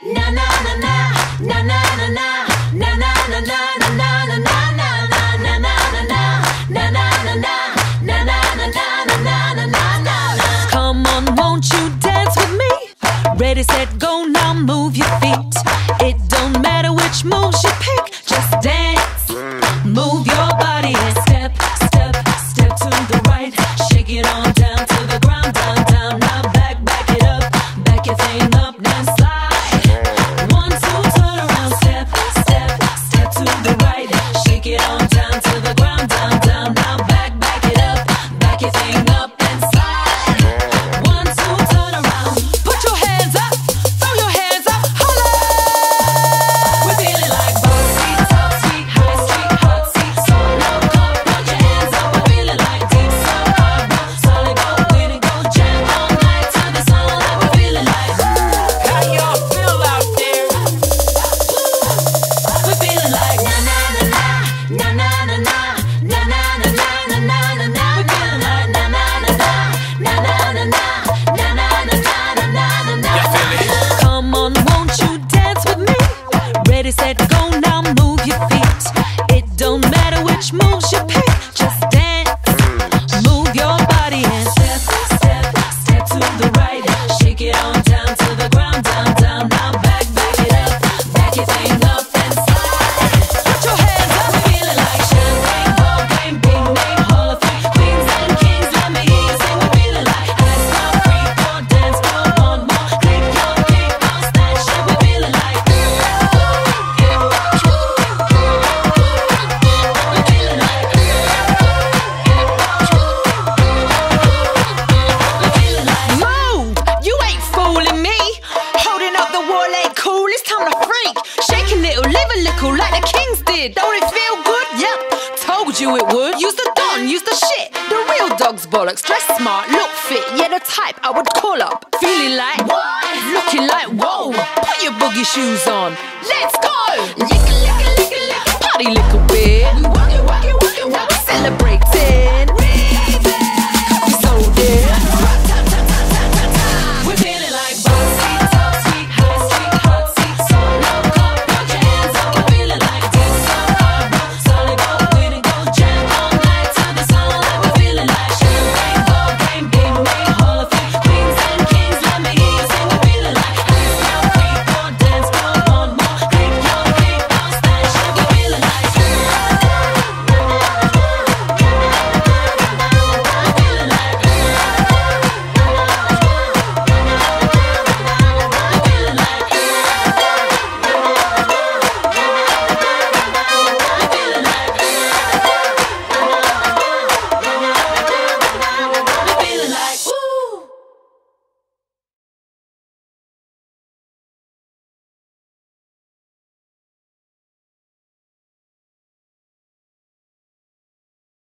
na na na na na na na na na na na Ready, set, go now. Up. your feet. It don't matter which moves. shit. Don't it feel good? Yep, told you it would. Use the don, use the shit. The real dog's bollocks. Dress smart, look fit. Yeah, the type I would call up. Feeling like what? Looking like whoa. Put your boogie shoes on. Let's go. Lick, lick, lick, lick. Party lick.